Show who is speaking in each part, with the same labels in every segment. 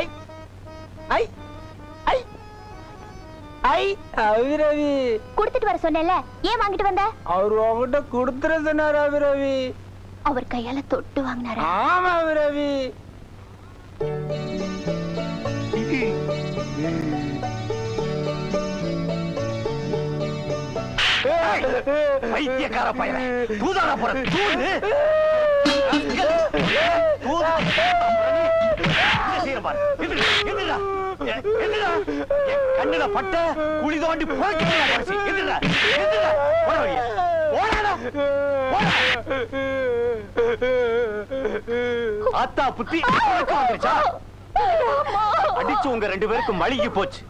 Speaker 1: ஐ ஐ ஐ ஐ அபிரவி.
Speaker 2: கொடுத்துட்டு வர சொன்னேன்ல ஏன் வாங்கிட்டு வந்த?
Speaker 1: அவர் உங்ககிட்ட கொடுத்துட சொன்னார் அபிரவி.
Speaker 2: அவர் கையால தொட்டு வாங்கினாரா?
Speaker 1: ஆமா அபிரவி.
Speaker 3: பைத்தியக்கார பையன் தூதாட போற. தூது. கண்ணுல பட்ட குழி தோண்டி அத்தா புத்தி வந்துருச்சா? அடிச்சு உங்க ரெண்டு பேருக்கும் மழுகி போச்சு.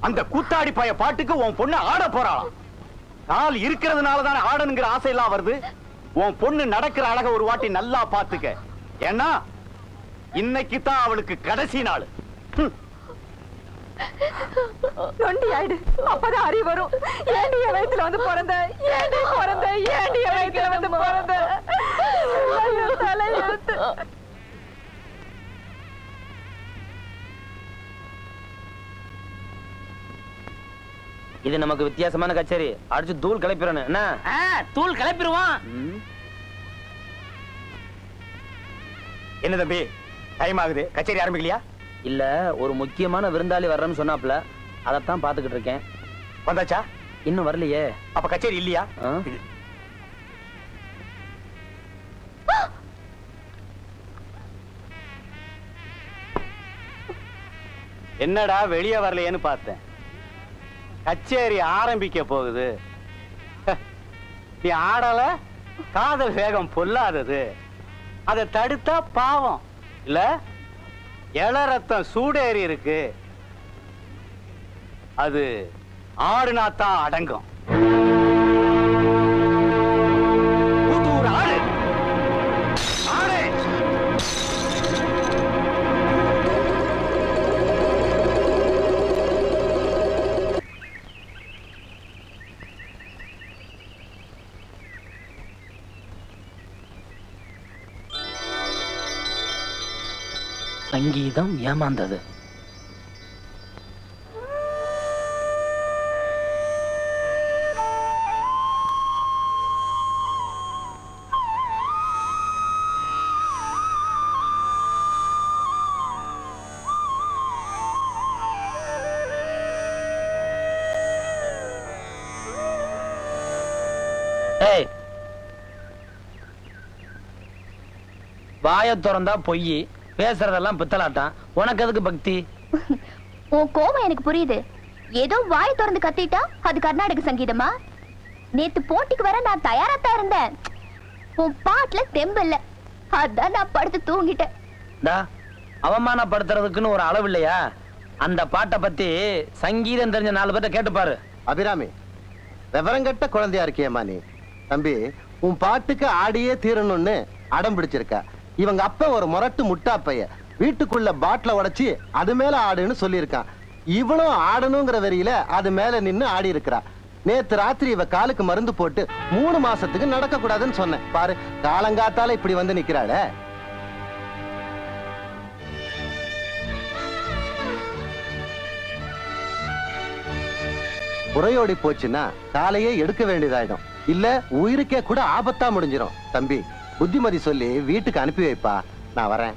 Speaker 3: அந்த கூத்தாடி பாய பாட்டுக்கு உன் பொண்ணு ஆட போறாளாம் கால் இருக்கிறதுனால தானே ஆசை எல்லாம் வருது. உன் பொண்ணு நடக்கிற அழக ஒரு வாட்டி நல்லா பாத்துக்க ஏன்னா இன்னைக்கு தான் அவளுக்கு கடைசி நாள். ஹம்.
Speaker 4: நொண்டி ஆயிடு? அப்பதான் அறிவு வரும். ஏண்டி என் வயித்துல வந்து பிறந்த? ஏண்டி பிறந்த? ஏண்டி என் வயித்துல வந்து பிறந்த? தலையெழுத்து
Speaker 5: இது நமக்கு வித்தியாசமான கச்சேரி. அடிச்சு தூள் கிளப்பிடணும். என்ன?
Speaker 1: ஆ, தூள் கிளப்பிடுவான்
Speaker 3: என்ன தம்பி? டைம் ஆகுது. கச்சேரி ஆரம்பிக்கலையா?
Speaker 5: இல்ல ஒரு முக்கியமான விருந்தாளி வர்றேன்னு சொன்னாப்ல அதைத்தான் பாத்துக்கிட்டு இருக்கேன்.
Speaker 3: வந்தாச்சா?
Speaker 5: இன்னும் வரலையே.
Speaker 3: அப்ப கச்சேரி இல்லையா? என்னடா வெளியே வரலையேன்னு பார்த்தேன். கச்சேரி ஆரம்பிக்க போகுது. நீ ஆடல? காதல் வேகம் பொல்லாதது. அதை தடுத்தா பாவம். இல்ல? இள ரத்தம் சூடேறி இருக்கு. அது ஆடுனாத்தான் அடங்கும்.
Speaker 5: சங்கீதம் ஏமாந்தது. ஏய். வாய திறந்தா பொய். பேசுறதெல்லாம் பித்தலாட்டம். உனக்கு எதுக்கு பக்தி?
Speaker 2: உன் கோபம் எனக்கு புரியுது. ஏதோ வாய் திறந்து கத்திட்டா அது கர்நாடக சங்கீதமா? நேத்து போட்டிக்கு வர நான் தயாரா தான் இருந்தேன். உன் பாட்டுல தெம்பு இல்ல. அதான் நான் படுத்து தூங்கிட்டேன்.
Speaker 5: அவமானப்படுத்துறதுக்குன்னு ஒரு அளவு இல்லையா? அந்த பாட்டை பத்தி சங்கீதம் தெரிஞ்ச நாலு பேர்ட்ட கேட்டுப்பாரு.
Speaker 6: அபிராமி விவரங்கட்ட குழந்தையா இருக்கியம்மா நீ. தம்பி உன் பாட்டுக்கு ஆடியே தீரணும்னு அடம் பிடிச்சிருக்க. இவங்க அப்ப ஒரு முரட்டு முட்டா பைய வீட்டுக்குள்ள பாட்டில உடைச்சு அது மேல ஆடுன்னு சொல்லியிருக்கான். இவளும் ஆடணுங்கிற வெறியில அது மேல நின்னு ஆடி இருக்கிறா. நேத்து ராத்திரி இவ காலுக்கு மருந்து போட்டு மூணு மாசத்துக்கு நடக்க கூடாதுன்னு சொன்னேன். பாரு காலங்காத்தால இப்படி வந்து நிக்கிறாளே. உரையோடி போச்சுன்னா காலையே எடுக்க வேண்டியதாயிடும். இல்ல உயிருக்கே கூட ஆபத்தா முடிஞ்சிடும் தம்பி புத்திமதி சொல்லி வீட்டுக்கு அனுப்பி வைப்பா. நான் வரேன்.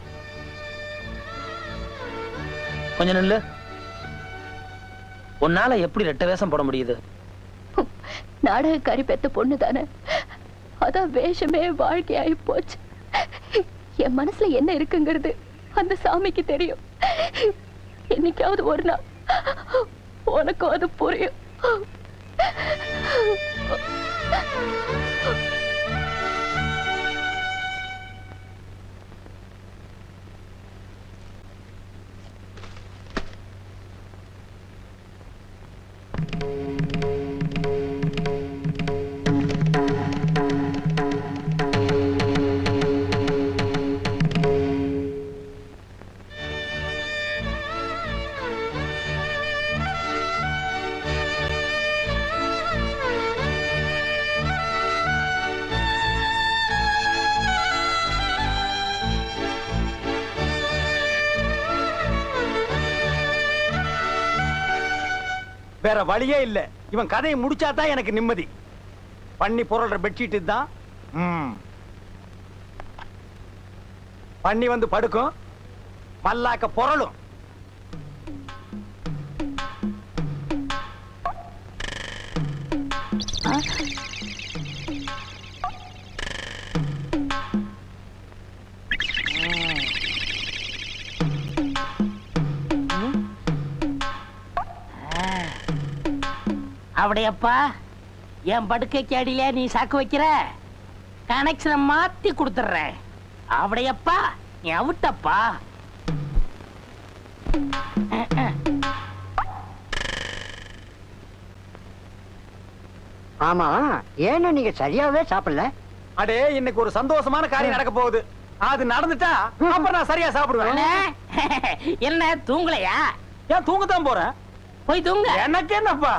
Speaker 5: கொஞ்சம் நில்லு. உன்னால எப்படி ரெட்ட வேஷம் போட முடியுது?
Speaker 2: நாடகக்காரி பெத்த பொண்ணு தானே. அதான் வேஷமே வாழ்க்கையாயி போச்சு. என் மனசுல என்ன இருக்குங்கிறது அந்த சாமிக்கு தெரியும். என்னைக்காவது ஒரு நாள் உனக்கும் அது புரியும்.
Speaker 3: வேற வழியே இல்ல. இவன் கதையை முடிச்சாதான் எனக்கு நிம்மதி. பண்ணி புரள்ற பெட்ஷீட் தான் பண்ணி வந்து படுக்கும். மல்லாக்க புரளும்.
Speaker 1: அப்படியப்பா என் படுக்கைக்கு அடியில நீ சாக்கு வைக்கிற? கனெக்ஷனை மாத்தி கொடுத்துட்றேன். அப்படியப்பா நீ அவுட்டப்பா.
Speaker 7: ஆமா ஏன்னு நீங்க சரியாவே சாப்பிடல?
Speaker 3: அடே இன்னைக்கு ஒரு சந்தோஷமான காரியம் நடக்க போகுது. அது நடந்துட்டா அப்புறம் நான் சரியா சாப்பிடுவேன்.
Speaker 1: என்ன? என்ன தூங்கலையா?
Speaker 3: ஏன் தூங்கத்தான் போறேன்?
Speaker 1: போய் தூங்க
Speaker 3: எனக்கு என்னப்பா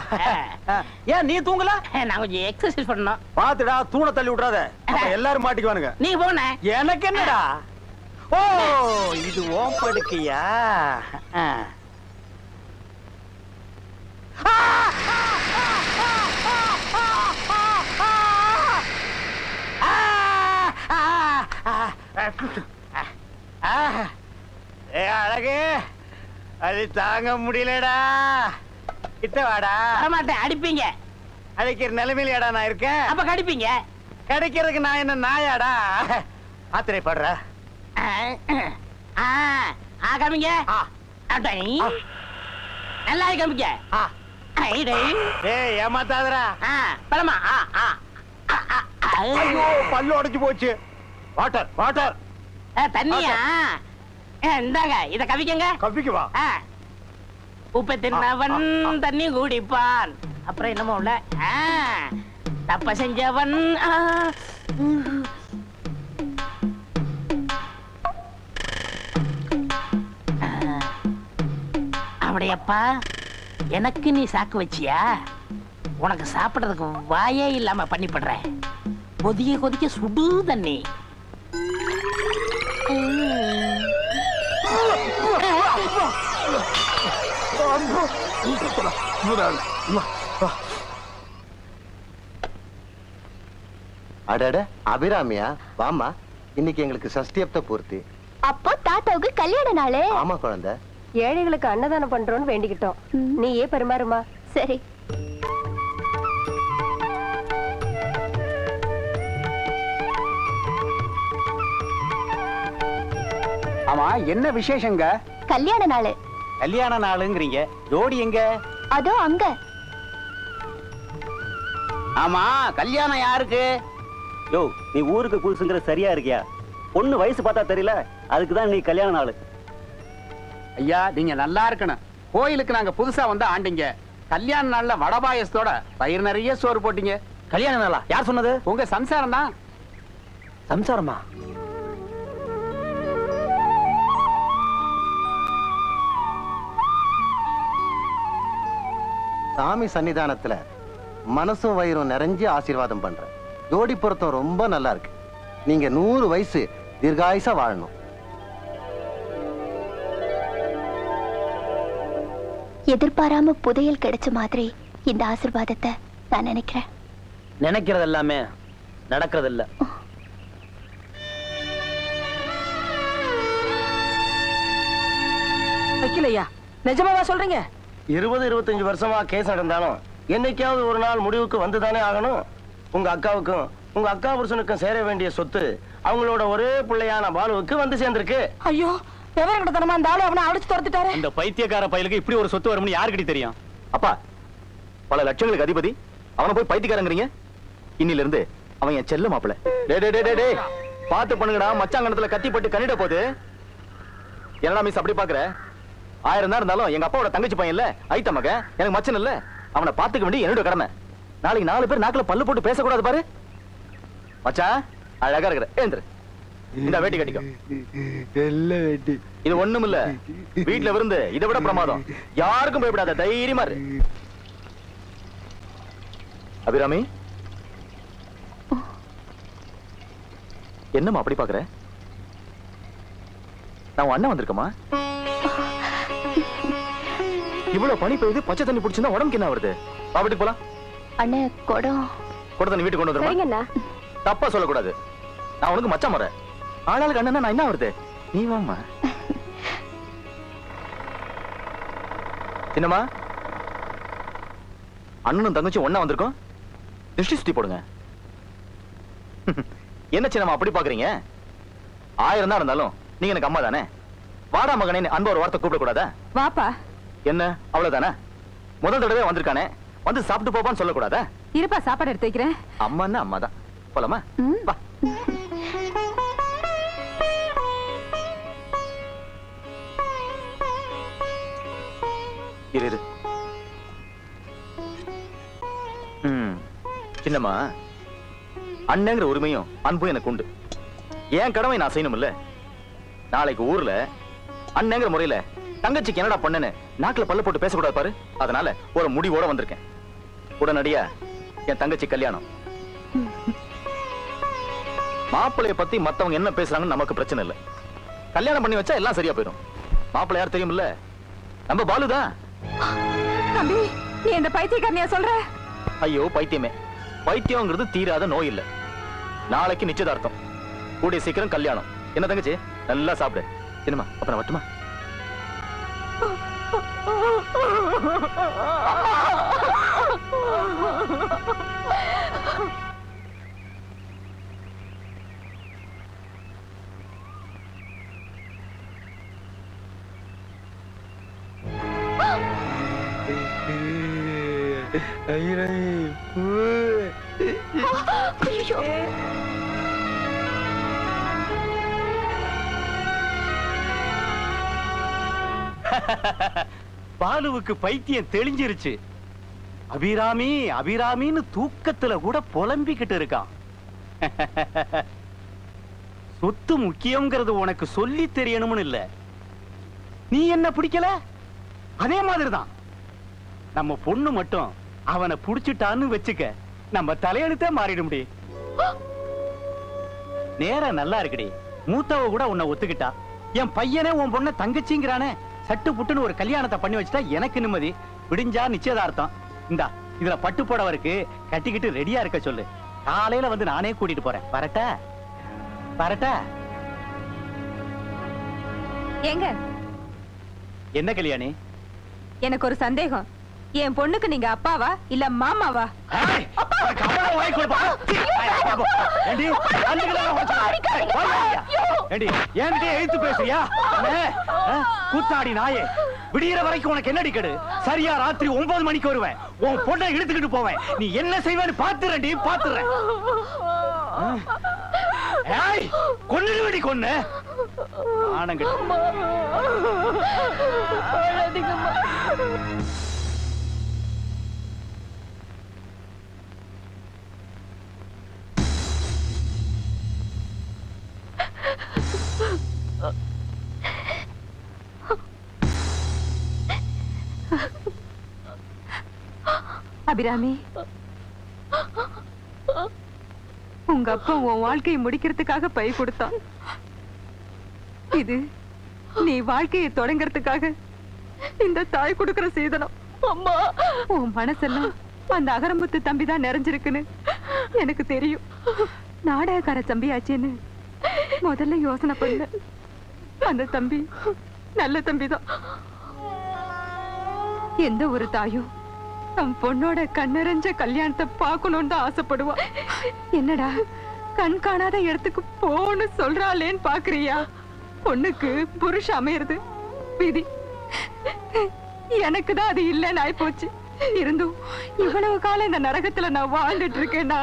Speaker 3: ஏன் நீ தூங்கல
Speaker 1: நான் கொஞ்சம் எக்ஸசைஸ் பண்ணணும்
Speaker 3: பாத்துடா தூணை தள்ளி விட்றாத எல்லாரும் மாட்டிக்குவானுங்க
Speaker 1: நீ போன
Speaker 3: எனக்கு என்னடா ஓ இது ஓம் படுக்கையா அழகு அது தாங்க முடியலடா. கிட்ட வாடா.
Speaker 1: வரமாட்டேன் அடிப்பீங்க.
Speaker 3: அழைக்கிற நிலைமையிலடா நான் இருக்கேன்.
Speaker 1: அப்ப கடிப்பீங்க.
Speaker 3: கிடைக்கிறதுக்கு நான் என்ன நாயாடா? ஆத்திரைப்படுற.
Speaker 1: காமிங்க. நல்லா காமிங்க.
Speaker 3: ஆ,
Speaker 1: பழமா
Speaker 3: பல்லு உடைஞ்சு போச்சு. Water water.
Speaker 1: தண்ணியா? இந்தாங்க இத கவிக்கங்க.
Speaker 3: கப்பிக்கு வா
Speaker 1: ஆ. உப்பை தின்னவன் தண்ணி குடிப்பான். அப்புறம் என்னமோ உள்ள தப்ப செஞ்சவன். அப்படியப்பா எனக்கு நீ சாக்கு வச்சியா? உனக்கு சாப்பிடுறதுக்கு வாயே இல்லாம பண்ணிப்படுறேன். கொதிக்க கொதிக்க சுடு தண்ணி.
Speaker 6: அடட அபிராமியா வாமா இன்னைக்கு எங்களுக்கு சஷ்டியப்த பூர்த்தி.
Speaker 2: அப்போ தாத்தாவுக்கு கல்யாண நாளே.
Speaker 6: ஆமா குழந்தை.
Speaker 4: ஏழைகளுக்கு அன்னதானம் பண்றோம்னு வேண்டிக்கிட்டோம். நீ ஏன் பரிமாறுமா.
Speaker 2: சரி.
Speaker 3: ஆமா என்ன விசேஷங்க?
Speaker 2: கல்யாண நாள்.
Speaker 3: கல்யாண நாளுங்கிறீங்க. ஜோடி எங்க?
Speaker 2: அதோ அங்க.
Speaker 3: ஆமா கல்யாணம் யாருக்கு?
Speaker 8: யோ நீ ஊருக்கு புதுசுங்கிற சரியா இருக்கியா? பொண்ணு வயசு பார்த்தா தெரியல அதுக்கு தான் நீ கல்யாண நாள்.
Speaker 9: ஐயா நீங்க நல்லா இருக்கணும். கோயிலுக்கு நாங்க புதுசா வந்து ஆண்டிங்க. கல்யாண நாள்ல வடை பாயசத்தோட பயிர் நிறைய சோறு போட்டீங்க.
Speaker 5: கல்யாண நாளா? யார் சொன்னது?
Speaker 9: உங்க சம்சாரம் தான்.
Speaker 5: சம்சாரமா?
Speaker 6: சாமி சன்னிதானத்துல மனசும் வயிறும் நிறைஞ்சு ஆசீர்வாதம் பண்றேன் ஜோடி பொருத்தம் ரொம்ப நல்லா இருக்கு. நீங்க நூறு வயசு தீர்காயுசா வாழணும்.
Speaker 2: எதிர்பாராம புதையல் கிடைச்ச மாதிரி இந்த ஆசிர்வாதத்தை நான் நினைக்கிறேன்.
Speaker 5: நினைக்கிறது எல்லாமே நடக்கிறது இல்ல
Speaker 4: வைக்கலையா நிஜமாவா சொல்றீங்க?
Speaker 8: இருபது இருபத்தஞ்சு வருஷமா கேஸ் நடந்தாலும் என்னைக்காவது ஒரு நாள் முடிவுக்கு வந்துதானே ஆகணும்? உங்க அக்காவுக்கும் உங்க அக்கா புருஷனுக்கும் சேர வேண்டிய சொத்து அவங்களோட ஒரே பிள்ளையான பாலுவுக்கு வந்து சேர்ந்திருக்கு.
Speaker 4: ஐயோ விவரம் கிட்டத்தனமா அந்த ஆளு அவனை அடிச்சு துரத்துட்டாரு.
Speaker 3: இந்த பைத்தியக்கார பயலுக்கு இப்படி ஒரு சொத்து வரும்னு யாருக்கிட்ட தெரியும்? அப்பா பல லட்சங்களுக்கு அதிபதி. அவனை போய் பைத்தியக்காரங்கிறீங்க? இன்னில இருந்து அவன் என் செல்ல மாப்பிள. டே டே டே டே டே. பாத்து பண்ணுங்கடா. மச்சாங்கணத்துல கத்தி பட்டு கண்ணிட போகுது. என்னடா மிஸ் அப்படி பாக்குற ஆயிரம் தான் இருந்தாலும் எங்க அப்பாவோட தங்கச்சி பையன் இல்ல ஐத்த மகன் எனக்கு மச்சன் இல்ல. அவனை பாத்துக்க வேண்டிய என்னோட கடமை. நாளைக்கு நாலு பேர் நாக்குல பல்லு போட்டு பேசக்கூடாது பாரு. மச்சான் அழகா இருக்கிற ஏந்திரு. இந்த வேட்டி கட்டிக்கோ. இது ஒண்ணும் இல்ல. வீட்ல விருந்து இதை விட பிரமாதம். யாருக்கும் பயப்படாத தைரியமா இரு. அபிராமி? என்னம்மா அப்படி பாக்குற? நான் அண்ணன் வந்திருக்கமா இவ்வளவு பனி பெய்யுது பச்சை தண்ணி பிடிச்சிருந்தா உடம்புக்கு என்ன வருது வா வீட்டுக்கு போலாம்.
Speaker 2: அண்ணே குடம்.
Speaker 3: கூட தண்ணி வீட்டுக்கு கொண்டு வந்துருமா? தப்பா சொல்லக்கூடாது. நான் உனக்கு மச்சான் முறை. ஆளாளுக்கு அண்ணனா நான் என்ன வருது நீ வாம்மா. சின்னம்மா அண்ணனும் தங்கச்சி ஒண்ணா வந்திருக்கோம்? திருஷ்டி சுத்தி போடுங்க. என்ன சின்னம்மா அப்படி பாக்குறீங்க? ஆயிரம் தான் இருந்தாலும் நீங்க எனக்கு அம்மா தானே வாடா மகனே அன்பு ஒரு வார்த்தை கூப்பிட கூடாதா
Speaker 4: வாப்பா.
Speaker 3: என்ன? அவ்வளவுதானே? முதல் தடவை வந்திருக்கானே? வந்து சாப்பிட்டு போப்பான்னு சொல்லக்கூடாதா?
Speaker 4: இருப்பா சாப்பாடு எடுத்து வைக்கிறேன்.
Speaker 3: அம்மான்னா அம்மா தான் போலாமா. வா. இரு சின்னம்மா அண்ணங்கிற உரிமையும் அன்பும் எனக்கு உண்டு. என் கடமை நான் செய்யணும்ல நாளைக்கு ஊர்ல அண்ணங்கிற முறையில தங்கச்சிக்கு என்னடா பண்ணேன்னு நாக்குல பல்ல போட்டு பேசக்கூடாது பாரு. அதனால ஒரு முடிவோட வந்திருக்கேன். உடனடியா என் தங்கச்சி கல்யாணம். மாப்பிளைய பத்தி மத்தவங்க என்ன பேசுறாங்கன்னு நமக்கு பிரச்சனை இல்ல. கல்யாணம் பண்ணி வச்சா எல்லாம் சரியா போயிடும். மாப்பிள்ளை யார் தெரியுமில்ல? நம்ம பாலுதான்
Speaker 4: தம்பி நீ இந்த பைத்தியக்காரனியா சொல்ற?
Speaker 3: ஐயோ பைத்தியமே. பைத்தியம்ங்கிறது தீராத நோய் இல்ல. நாளைக்கு நிச்சயதார்த்தம். கூடிய சீக்கிரம் கல்யாணம். என்ன தங்கச்சி? நல்லா சாப்பிடு. சினிமா அப்புறம் வட்டுமா
Speaker 2: ஐயோ
Speaker 3: பாலுவுக்கு பைத்தியம் தெளிஞ்சிருச்சு. அபிராமி அபிராமின்னு தூக்கத்துல கூட புலம்பிக்கிட்டு இருக்கான். சொத்து முக்கியம்ங்கிறது உனக்கு சொல்லி தெரியணும்னு இல்ல. நீ என்ன பிடிக்கல? அதே மாதிரிதான். நம்ம பொண்ணு மட்டும் அவனை புடிச்சிட்டான்னு வச்சுக்க நம்ம தலையெழுத்தே மாறிடும் நேரம் நல்லா இருக்குடி. மூத்தவ கூட உன்னை ஒத்துக்கிட்டா. என் பையனே உன் பொண்ண தங்கச்சிங்கிறானே. சட்டு புட்டுன்னு ஒரு கல்யாணத்தை பண்ணி வச்சுட்டா எனக்கு நிம்மதி. விடிஞ்சா நிச்சயதார்த்தம். இந்தா இதுல பட்டு புடவருக்கு கட்டிக்கிட்டு ரெடியா இருக்க சொல்லு. காலையில வந்து நானே கூட்டிட்டு போறேன். வரட்டா? வரட்டா?
Speaker 4: ஏங்க?
Speaker 3: என்ன கல்யாணி?
Speaker 4: எனக்கு ஒரு சந்தேகம். என் பொண்ணுக்கு நீங்க அப்பாவா? இல்ல மாமாவா?
Speaker 3: அவ்வளவு வாய் கொடுப்பா. ஏண்டி, வாய்யா. ஏண்டி, என்கிட்ட எதிர்த்து பேசுறியா? கூத்தாடி நாயே. விடியற வரைக்கும் உனக்கு என்னடி கெடு? சரியா ராத்திரி ஒன்பது மணிக்கு வருவேன். உன் பொண்ணை இழுத்துக்கிட்டு போவேன். நீ என்ன செய்வேன்னு பாத்துறேன்டி பாத்துறேன். ஏய் கொன்னுடுவடி கொன்னு. ஆனங்கிட்ட.
Speaker 4: அபிராமி. உங்க அப்பா உன் வாழ்க்கையை முடிக்கிறதுக்காக பை கொடுத்தான். இது நீ வாழ்க்கையை தொடங்கிறதுக்காக இந்த தாய் கொடுக்கிற சீதனம்.
Speaker 2: அம்மா.
Speaker 4: உன் மனசெல்லாம் அந்த அகரம்புத்து தம்பி தான் நிறைஞ்சிருக்குன்னு எனக்கு தெரியும். நாடகக்கார தம்பியாச்சேன்னு முதல்ல யோசனை பண்ண. அந்த தம்பி நல்ல தம்பிதான். எந்த ஒரு தாயும் தன் பொண்ணோட கண்ணறிஞ்ச கல்யாணத்தை பார்க்கணும்னு தான் ஆசைப்படுவா. என்னடா கண் காணாத இடத்துக்கு போன்னு சொல்றாளேன்னு பாக்குறியா? பொண்ணுக்கு புருஷ அமையறது விதி. எனக்கு தான் அது இல்லைன்னு ஆயிப்போச்சு. இருந்தும் இவ்வளவு காலம் இந்த நரகத்துல நான் வாழ்ந்துட்டு இருக்கேன்னா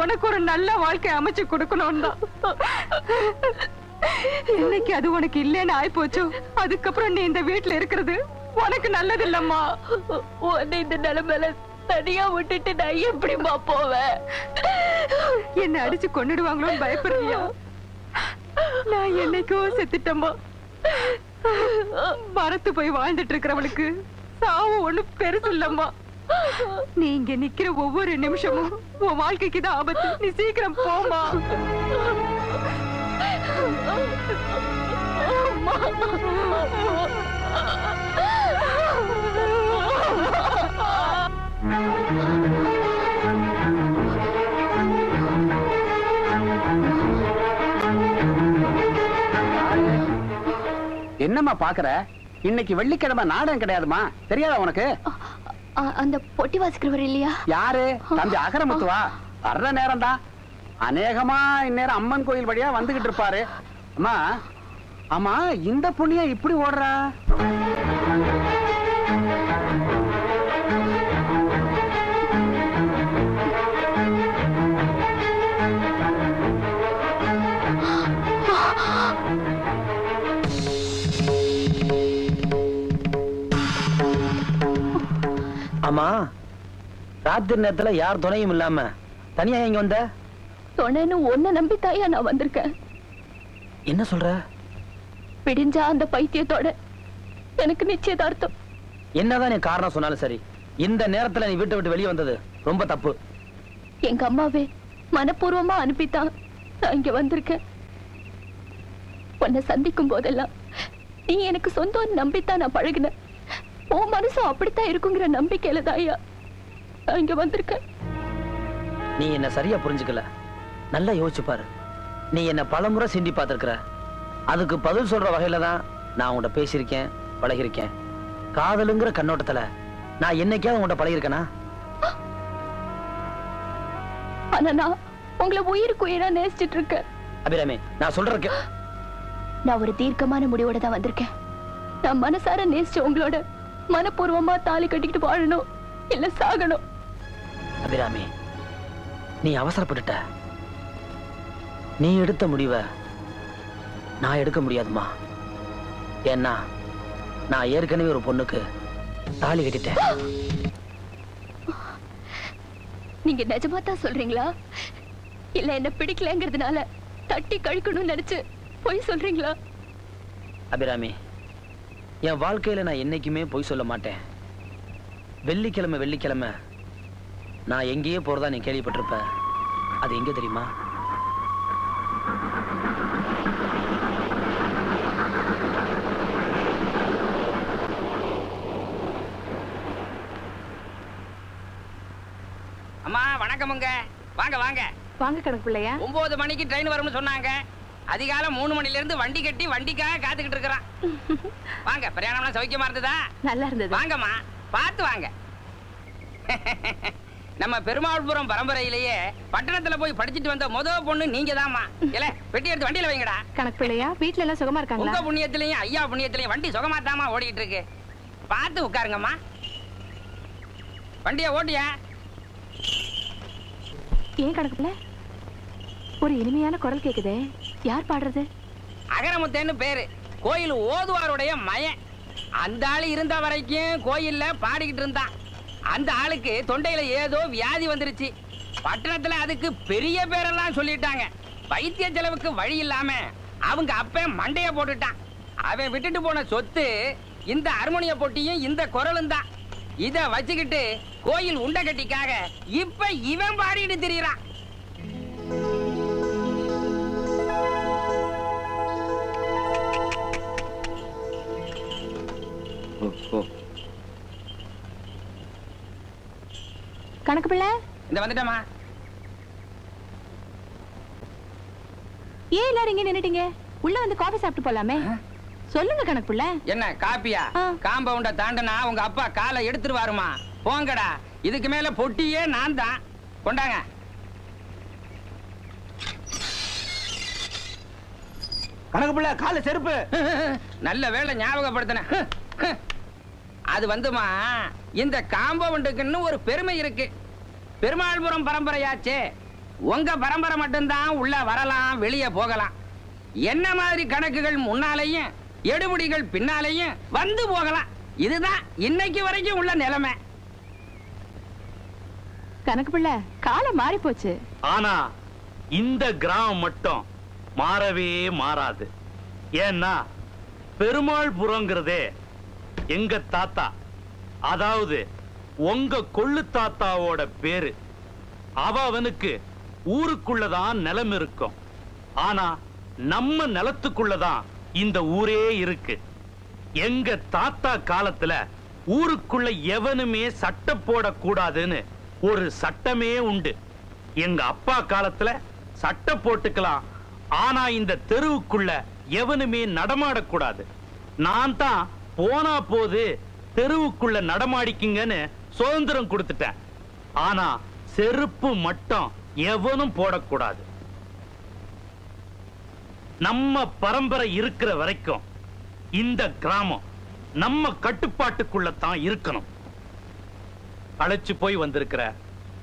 Speaker 4: உனக்கு ஒரு நல்ல வாழ்க்கை அமைச்சு கொடுக்கணும் தான். என்னைக்கு அது உனக்கு இல்லைன்னு ஆயிப்போச்சோ? அதுக்கப்புறம் நீ இந்த வீட்டுல இருக்கிறது? உனக்கு நல்லது இல்லம்மா
Speaker 2: உன்னை இந்த நிலைமையில தனியா விட்டுட்டு நான் எப்படிம்மா போவேன்?
Speaker 4: என்ன அடிச்சு கொன்னுடுவாங்களோன்னு பயப்படுறியா? நான் என்னைக்கோ செத்துட்டம்மா. மரத்து போய் வாழ்ந்துட்டு இருக்கிறவளுக்கு சாவு ஒண்ணு பெருசு இல்லம்மா. நீ இங்க நிக்கிற ஒவ்வொரு நிமிஷமும் உன் வாழ்க்கைக்கு தான் ஆபத்து. நீ சீக்கிரம் போமா
Speaker 2: அம்மா.
Speaker 9: என்னம்மா பாக்குற? இன்னைக்கு வெள்ளிக்கிழமை நாடகம் கிடையாதுமா தெரியாதா உனக்கு?
Speaker 2: அந்த பொட்டி வாசிக்கிறவர் இல்லையா?
Speaker 9: யாரு? தம்பி அகரமுத்துவா? வர்ற நேரம் தான் அநேகமா இந்நேரம் அம்மன் கோயில் வழியா வந்துகிட்டு இருப்பாரு. அம்மா அம்மா இந்த புண்ணிய இப்படி ஓடுறா?
Speaker 5: ஆமா. ராத்திரி நேரத்துல யார் துணையும் இல்லாம தனியா இங்க வந்த?
Speaker 2: துணைன்னு ஒன்ன நம்பி தாயா நான் வந்திருக்கேன்.
Speaker 5: என்ன சொல்ற?
Speaker 2: பிடிஞ்சா அந்த பைத்தியத்தோட எனக்கு நிச்சயதார்த்தம்.
Speaker 5: என்னதான் நீ காரணம் சொன்னாலும் சரி இந்த நேரத்துல நீ வீட்டை விட்டு வெளியே வந்தது ரொம்ப தப்பு.
Speaker 2: எங்க அம்மாவே மனப்பூர்வமா அனுப்பித்தான் நான் இங்க வந்திருக்கேன். உன்னை சந்திக்கும் போதெல்லாம் நீ எனக்கு சொந்தம் நம்பித்தான் நான் பழகினேன். உன் மனசும் அப்படித்தான் இருக்குங்கிற நம்பிக்கையில தாயா இங்க வந்திருக்கேன்.
Speaker 5: நீ என்ன சரியா புரிஞ்சுக்கல? நல்லா யோசிச்சு பாரு. நீ என்ன பலமுறை சிண்டி பார்த்திருக்கிற. அதுக்கு பதில் சொல்ற வகையில தான் நான் உன்கிட்ட பேசியிருக்கேன் பழகிருக்கேன் காதலுங்கிற கண்ணோட்டத்துல நான் என்னைக்காவது உன்கிட்ட பழகிருக்கேனா
Speaker 2: ஆனா நான் உங்களை உயிருக்கு உயிரா நேசிச்சிட்டு இருக்கேன்.
Speaker 5: அபிராமி நான் சொல்றேன்
Speaker 2: நான் ஒரு தீர்க்கமான முடிவோட தான் வந்திருக்கேன். நான் மனசார நேசிச்ச உங்களோட மனப்பூர்வமா தாலி கட்டிக்கிட்டு வாழணும். இல்ல சாகணும்.
Speaker 5: அபிராமி நீ அவசரப்பட்டுட்ட. நீ எடுத்த முடிவை நான் எடுக்க முடியாதுமா ஏன்னா நான் ஏற்கனவே ஒரு பொண்ணுக்கு தாலி கட்டிட்டேன்.
Speaker 2: நீங்க நிஜமா தான் சொல்றீங்களா? இல்ல என்ன பிடிக்கலங்கிறதுனால தட்டி கழிக்கணும்னு நினைச்சு பொய் சொல்றீங்களா?
Speaker 5: அபிராமி என் வாழ்க்கையில நான் என்னைக்குமே பொய் சொல்ல மாட்டேன். வெள்ளிக்கிழமை வெள்ளிக்கிழமை நான் எங்கேயே போறதா நீ கேள்விப்பட்டிருப்ப. அது எங்க தெரியுமா?
Speaker 10: அம்மா வணக்கமுங்க. வாங்க வாங்க.
Speaker 11: வாங்க கணக்கு பிள்ளையா?
Speaker 10: ஒன்பது மணிக்கு ட்ரெயின் வரும்னு சொன்னாங்க. அதிகாலம் மூணு மணில இருந்து வண்டி கட்டி வண்டிக்காக காத்துக்கிட்டு இருக்கிறான். வாங்க பிரயாணம்லாம் சௌக்கியமா இருந்ததா?
Speaker 11: நல்லா இருந்தது.
Speaker 10: வாங்கம்மா பார்த்து வாங்க. நம்ம பெருமாள்புரம் பரம்பரையிலேயே பட்டணத்துல போய் படிச்சுட்டு வந்த முத பொண்ணு நீங்க தான்மா இல்ல பெட்டி எடுத்து வண்டியில வைங்கடா.
Speaker 11: கணக்கு பிள்ளையா? வீட்ல எல்லாம் சுகமா
Speaker 10: உங்க
Speaker 11: இருக்காங்களா
Speaker 10: புண்ணியத்திலையும் ஐயா புண்ணியத்திலையும் வண்டி சுகமா தாமா ஓடிட்டு இருக்கு. பார்த்து உட்காருங்கம்மா. வண்டியை ஓட்டியா?
Speaker 11: ஏன் கணக்கு பிள்ளை? ஒரு இனிமையான குரல் கேக்குதே. யார் பாடுறது?
Speaker 10: அகரமுத்தேன்னு பேரு. கோயில் ஓதுவாருடைய மயன் அந்த ஆள் இருந்த வரைக்கும் கோயில்ல பாடிக்கிட்டு இருந்தான் அந்த ஆளுக்கு தொண்டையில ஏதோ வியாதி வந்துருச்சு. பட்டணத்துல அதுக்கு பெரிய பேரெல்லாம் சொல்லிட்டாங்க. வைத்திய செலவுக்கு வழி இல்லாம அவங்க அப்ப மண்டைய போட்டுட்டான். அவன் விட்டுட்டு போன சொத்து இந்த அர்மோனிய பொட்டியும் இந்த குரலும் தான். இத வச்சுக்கிட்டு கோயில் உண்டை கட்டிக்காக இப்ப இவன் பாடிட்டு திரியறான்.
Speaker 11: கணக்கு பிள்ளை?
Speaker 10: இந்த வந்துட்டமா
Speaker 11: ஏன் எல்லாரும் இங்க நின்னுட்டீங்க? உள்ள வந்து காபி சாப்பிட்டு போலாமே. சொல்லுங்க கணக்கு பிள்ளை.
Speaker 10: என்ன காப்பியா? காம்பவுண்ட தாண்டனா உங்க அப்பா காலை எடுத்துருவாருமா போங்கடா. இதுக்கு மேல பொட்டியே நான் தான். கொண்டாங்க.
Speaker 12: கணக்கு பிள்ளை கால செருப்பு.
Speaker 10: நல்ல வேளை ஞாபகப்படுத்தின. அது வந்துமா இந்த காம்பவுண்டுக்குன்னு ஒரு பெருமை இருக்கு. பெருமாள்புரம் பரம்பரையாச்சே. உங்க பரம்பரை மட்டும்தான் உள்ள வரலாம் வெளியே போகலாம். என்ன மாதிரி கணக்குகள் முன்னாலேயும் எடுபடிகள் பின்னாலேயும் வந்து போகலாம். இதுதான் இன்னைக்கு வரைக்கும் உள்ள நிலைமை.
Speaker 11: கணக்கு பிள்ளை காலம் மாறி போச்சு
Speaker 12: ஆனா இந்த கிராமம் மட்டும் மாறவே மாறாது. ஏன்னா பெருமாள்புரங்கிறதே எங்க தாத்தா அதாவது உங்க கொள்ளு தாத்தாவோட பேரு. அவ அவனுக்கு ஊருக்குள்ளதான் நிலம் இருக்கும். ஆனா நம்ம நிலத்துக்குள்ளதான் இந்த ஊரே இருக்கு. எங்க தாத்தா காலத்துல ஊருக்குள்ள எவனுமே சட்டம் போடக்கூடாதுன்னு ஒரு சட்டமே உண்டு. எங்க அப்பா காலத்துல சட்டம் போட்டுக்கலாம். ஆனா இந்த தெருவுக்குள்ள எவனுமே நடமாடக்கூடாது. நான் தான் போனா போது தெருவுக்குள்ள நடமாடிக்கிங்கன்னு சுதந்திரம் கொடுத்துட்டேன். ஆனா செருப்பு மட்டும் எவனும் போடக்கூடாது. நம்ம பரம்பரை இருக்கிற வரைக்கும் இந்த கிராமம் நம்ம கட்டுப்பாட்டுக்குள்ள தான் இருக்கணும். அழைச்சு போய் வந்திருக்கிற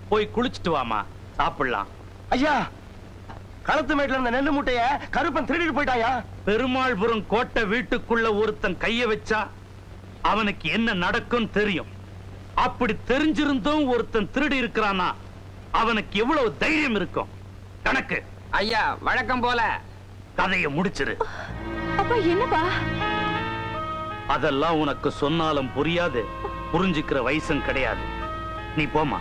Speaker 12: போய் குளிச்சுட்டு வாமா சாப்பிடலாம்.
Speaker 8: ஐயா களத்து மேட்ல இருந்த நெல்லு மூட்டைய கருப்பன் திருடிட்டு போயிட்டாயா?
Speaker 12: பெருமாள்புரம் கோட்டை வீட்டுக்குள்ள ஒருத்தன் கைய வச்சா அவனுக்கு என்ன நடக்கும் தெரியும். அப்படி தெரிஞ்சிருந்தும் ஒருத்தன் திருடி இருக்கிறானா அவனுக்கு எவ்வளவு தைரியம் இருக்கும்? கணக்கு.
Speaker 10: ஐயா வழக்கம் போல.
Speaker 12: கதையை முடிச்சிரு.
Speaker 2: அப்பா என்னப்பா?
Speaker 12: அதெல்லாம் உனக்கு சொன்னாலும் புரியாது. புரிஞ்சுக்கிற வயசும் கிடையாது. நீ போமா